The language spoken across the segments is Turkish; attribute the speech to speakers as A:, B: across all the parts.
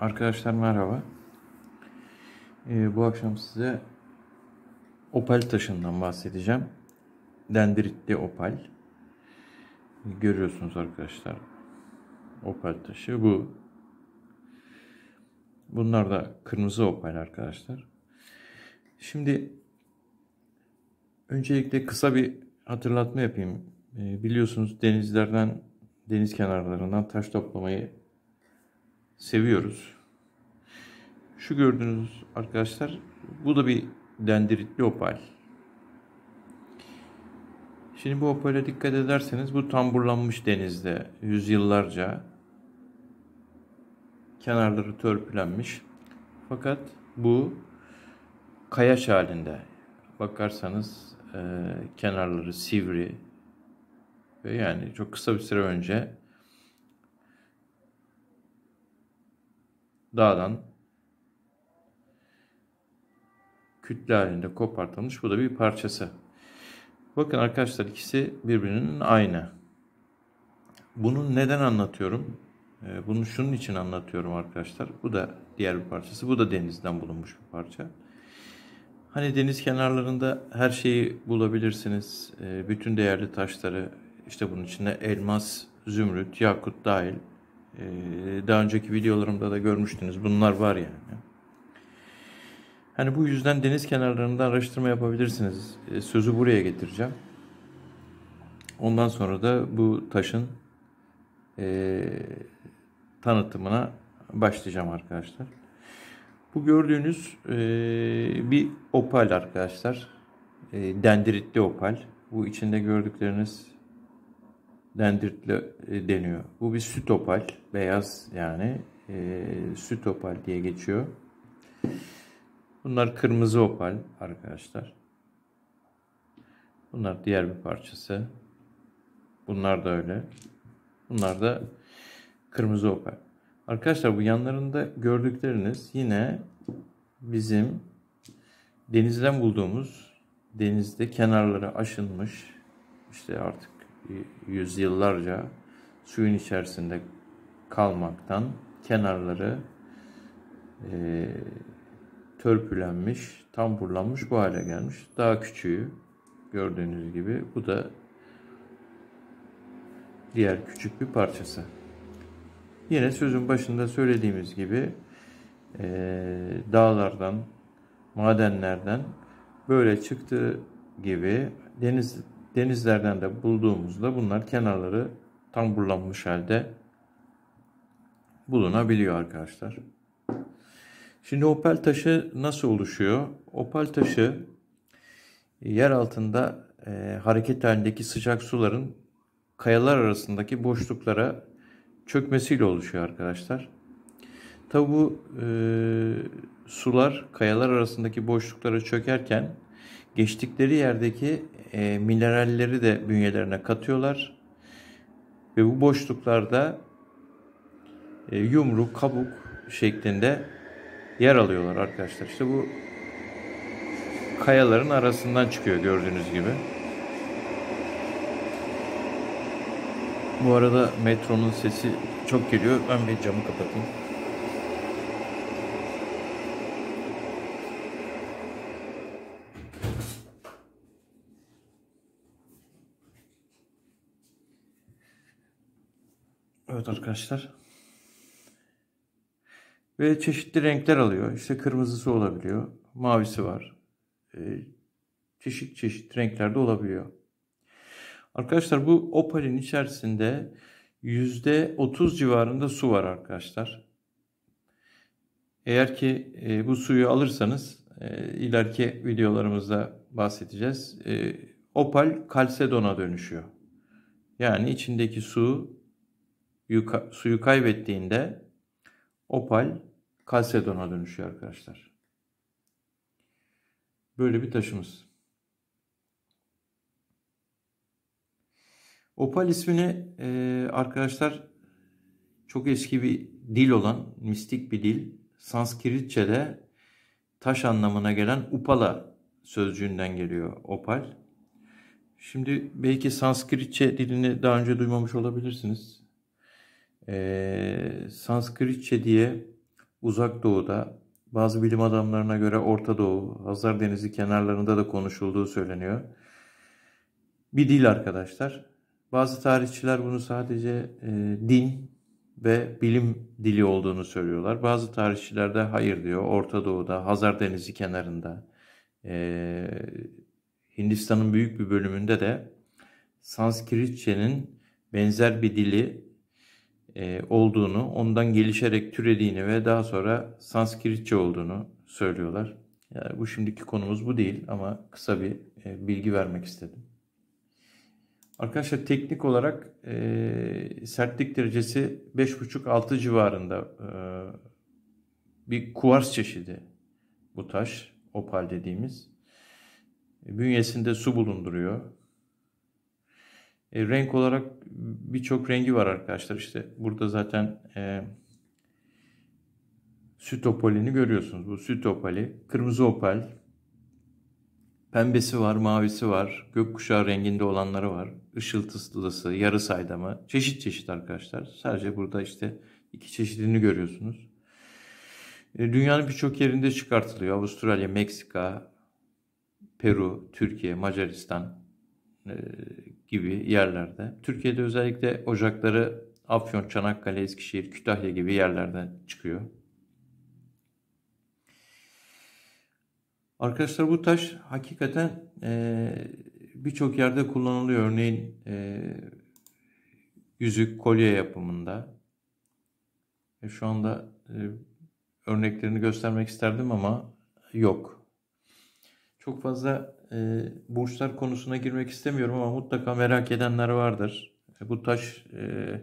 A: Arkadaşlar merhaba. Ee, bu akşam size opal taşından bahsedeceğim. Dendritli opal. Görüyorsunuz arkadaşlar. Opal taşı bu. Bunlar da kırmızı opal arkadaşlar. Şimdi öncelikle kısa bir hatırlatma yapayım. Ee, biliyorsunuz denizlerden, deniz kenarlarından taş toplamayı seviyoruz. Şu gördüğünüz arkadaşlar bu da bir dendritli opal. Şimdi bu opale dikkat ederseniz bu tamburlanmış denizde yüzyıllarca kenarları törpülenmiş. Fakat bu kayaç halinde. Bakarsanız e, kenarları sivri ve yani çok kısa bir süre önce dağdan kütle halinde kopartılmış. Bu da bir parçası. Bakın arkadaşlar ikisi birbirinin aynı. Bunu neden anlatıyorum? Ee, bunu şunun için anlatıyorum arkadaşlar. Bu da diğer bir parçası. Bu da denizden bulunmuş bir parça. Hani deniz kenarlarında her şeyi bulabilirsiniz. Ee, bütün değerli taşları işte bunun içinde elmas, zümrüt, yakut dahil ee, daha önceki videolarımda da görmüştünüz. Bunlar var yani. Hani bu yüzden deniz kenarlarında araştırma yapabilirsiniz. Ee, sözü buraya getireceğim. Ondan sonra da bu taşın e, tanıtımına başlayacağım arkadaşlar. Bu gördüğünüz e, bir opal arkadaşlar. E, dendritli opal. Bu içinde gördükleriniz dendritli e, deniyor. Bu bir süt opal, beyaz yani e, süt opal diye geçiyor. Bunlar kırmızı opal arkadaşlar. Bunlar diğer bir parçası. Bunlar da öyle. Bunlar da kırmızı opal. Arkadaşlar bu yanlarında gördükleriniz yine bizim denizden bulduğumuz denizde kenarları aşınmış işte artık yüzyıllarca suyun içerisinde kalmaktan kenarları e, törpülenmiş, tamburlanmış bu hale gelmiş. Daha küçüğü gördüğünüz gibi bu da diğer küçük bir parçası. Yine sözün başında söylediğimiz gibi e, dağlardan, madenlerden böyle çıktığı gibi deniz denizlerden de bulduğumuzda bunlar kenarları tamburlanmış halde bulunabiliyor arkadaşlar. Şimdi opal taşı nasıl oluşuyor? Opal taşı yer altında e, hareket halindeki sıcak suların kayalar arasındaki boşluklara çökmesiyle oluşuyor arkadaşlar. Tabi bu e, sular kayalar arasındaki boşluklara çökerken geçtikleri yerdeki e, mineralleri de bünyelerine katıyorlar. Ve bu boşluklarda e, yumru, kabuk şeklinde yer alıyorlar arkadaşlar. İşte bu kayaların arasından çıkıyor gördüğünüz gibi. Bu arada metronun sesi çok geliyor. Ben bir camı kapatayım. Evet arkadaşlar. Ve çeşitli renkler alıyor. İşte kırmızısı olabiliyor. Mavisi var. Ee, çeşit çeşit renklerde olabiliyor. Arkadaşlar bu opalin içerisinde yüzde 30 civarında su var arkadaşlar. Eğer ki e, bu suyu alırsanız e, ileriki videolarımızda bahsedeceğiz. E, opal kalsedona dönüşüyor. Yani içindeki su suyu kaybettiğinde opal kalsedona dönüşüyor arkadaşlar. Böyle bir taşımız. Opal ismini e, arkadaşlar çok eski bir dil olan mistik bir dil. Sanskritçe'de taş anlamına gelen upala sözcüğünden geliyor opal. Şimdi belki Sanskritçe dilini daha önce duymamış olabilirsiniz e, Sanskritçe diye Uzak Doğu'da, bazı bilim adamlarına göre Orta Doğu, Hazar Denizi kenarlarında da konuşulduğu söyleniyor. Bir dil arkadaşlar. Bazı tarihçiler bunu sadece e, din ve bilim dili olduğunu söylüyorlar. Bazı tarihçiler de hayır diyor. Orta Doğu'da, Hazar Denizi kenarında, e, Hindistan'ın büyük bir bölümünde de Sanskritçenin benzer bir dili e, olduğunu, ondan gelişerek türediğini ve daha sonra Sanskritçe olduğunu söylüyorlar. Yani bu şimdiki konumuz bu değil ama kısa bir e, bilgi vermek istedim. Arkadaşlar teknik olarak e, sertlik derecesi 5,5-6 civarında e, bir kuvars çeşidi bu taş, opal dediğimiz. Bünyesinde su bulunduruyor. E, renk olarak birçok rengi var arkadaşlar. İşte burada zaten e, süt opalini görüyorsunuz. Bu süt opali, kırmızı opal, pembesi var, mavisi var, gökkuşağı renginde olanları var. Işıltılısı, yarı saydamı, çeşit çeşit arkadaşlar. Sadece burada işte iki çeşidini görüyorsunuz. E, dünyanın birçok yerinde çıkartılıyor. Avustralya, Meksika, Peru, Türkiye, Macaristan, e, gibi yerlerde. Türkiye'de özellikle ocakları Afyon, Çanakkale, Eskişehir, Kütahya gibi yerlerden çıkıyor. Arkadaşlar bu taş hakikaten e, birçok yerde kullanılıyor. Örneğin e, yüzük, kolye yapımında. E, şu anda e, örneklerini göstermek isterdim ama yok. Çok fazla e, burçlar konusuna girmek istemiyorum ama mutlaka merak edenler vardır. E, bu taş e,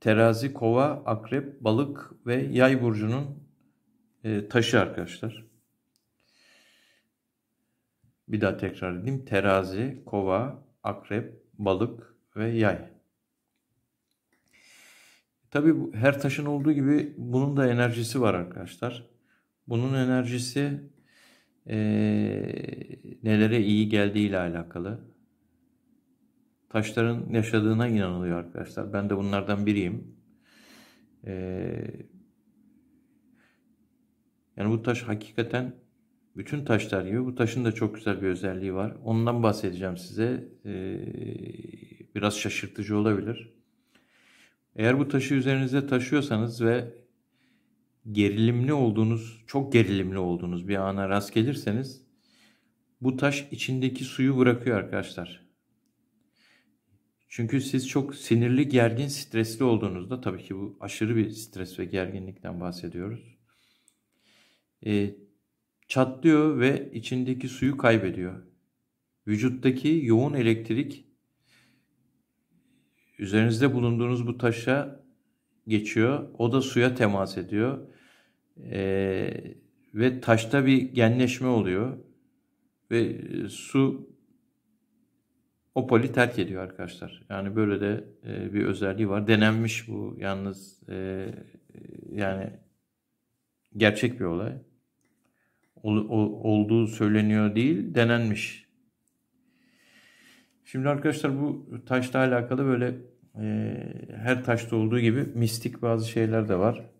A: terazi, kova, akrep, balık ve yay burcunun e, taşı arkadaşlar. Bir daha tekrar edeyim. Terazi, kova, akrep, balık ve yay. Tabii her taşın olduğu gibi bunun da enerjisi var arkadaşlar. Bunun enerjisi e, nelere iyi geldiği ile alakalı. Taşların yaşadığına inanılıyor arkadaşlar. Ben de bunlardan biriyim. E, yani bu taş hakikaten bütün taşlar gibi bu taşın da çok güzel bir özelliği var. Ondan bahsedeceğim size. E, biraz şaşırtıcı olabilir. Eğer bu taşı üzerinizde taşıyorsanız ve gerilimli olduğunuz, çok gerilimli olduğunuz bir ana rast gelirseniz bu taş içindeki suyu bırakıyor arkadaşlar. Çünkü siz çok sinirli, gergin, stresli olduğunuzda tabii ki bu aşırı bir stres ve gerginlikten bahsediyoruz. E, çatlıyor ve içindeki suyu kaybediyor. Vücuttaki yoğun elektrik üzerinizde bulunduğunuz bu taşa geçiyor. O da suya temas ediyor. Ee, ve taşta bir genleşme oluyor. Ve e, su opali terk ediyor arkadaşlar. Yani böyle de e, bir özelliği var. Denenmiş bu yalnız e, yani gerçek bir olay. Ol, ol, olduğu söyleniyor değil, denenmiş. Şimdi arkadaşlar bu taşla alakalı böyle e, her taşta olduğu gibi mistik bazı şeyler de var.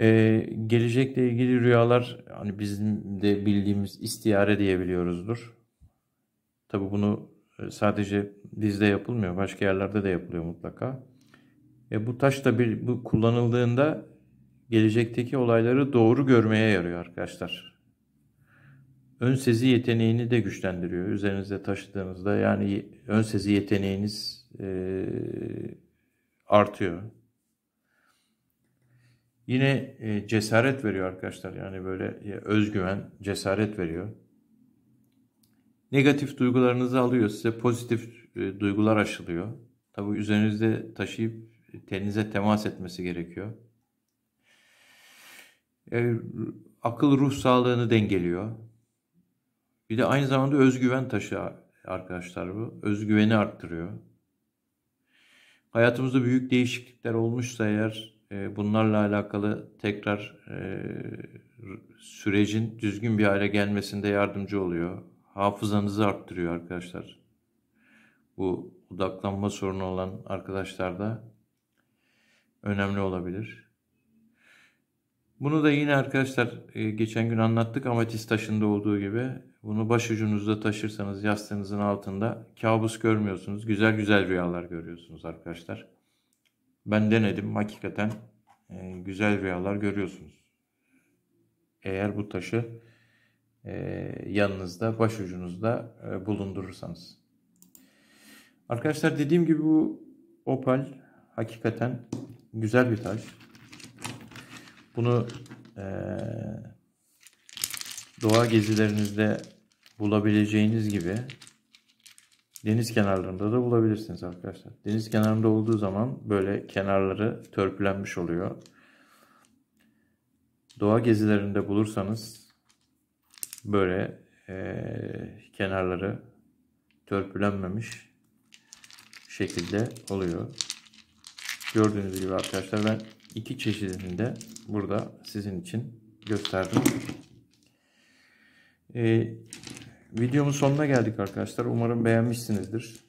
A: E, gelecekle ilgili rüyalar hani bizim de bildiğimiz istiyare diyebiliyoruzdur. Tabi bunu e, sadece bizde yapılmıyor, başka yerlerde de yapılıyor mutlaka. E, bu taş da bir bu kullanıldığında gelecekteki olayları doğru görmeye yarıyor arkadaşlar ön sezi yeteneğini de güçlendiriyor. Üzerinizde taşıdığınızda yani ön sezi yeteneğiniz e, artıyor. Yine e, cesaret veriyor arkadaşlar. Yani böyle e, özgüven, cesaret veriyor. Negatif duygularınızı alıyor. Size pozitif e, duygular aşılıyor. Tabi üzerinizde taşıyıp teninize temas etmesi gerekiyor. E, akıl ruh sağlığını dengeliyor. Bir de aynı zamanda özgüven taşı arkadaşlar bu. Özgüveni arttırıyor. Hayatımızda büyük değişiklikler olmuşsa eğer e, bunlarla alakalı tekrar e, sürecin düzgün bir hale gelmesinde yardımcı oluyor. Hafızanızı arttırıyor arkadaşlar. Bu odaklanma sorunu olan arkadaşlarda önemli olabilir. Bunu da yine arkadaşlar e, geçen gün anlattık ametist taşında olduğu gibi. Bunu başucunuzda taşırsanız yastığınızın altında kabus görmüyorsunuz. Güzel güzel rüyalar görüyorsunuz arkadaşlar. Ben denedim hakikaten e, güzel rüyalar görüyorsunuz. Eğer bu taşı e, yanınızda başucunuzda bulundurursanız. Arkadaşlar dediğim gibi bu opal hakikaten güzel bir taş. Bunu e, doğa gezilerinizde bulabileceğiniz gibi deniz kenarlarında da bulabilirsiniz arkadaşlar. Deniz kenarında olduğu zaman böyle kenarları törpülenmiş oluyor. Doğa gezilerinde bulursanız böyle e, kenarları törpülenmemiş şekilde oluyor. Gördüğünüz gibi arkadaşlar ben iki çeşidini de burada sizin için gösterdim. Ee, videomun sonuna geldik arkadaşlar. Umarım beğenmişsinizdir.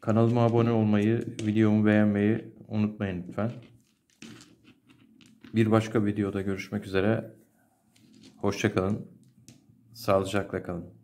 A: Kanalıma abone olmayı, videomu beğenmeyi unutmayın lütfen. Bir başka videoda görüşmek üzere. Hoşçakalın. Sağlıcakla kalın.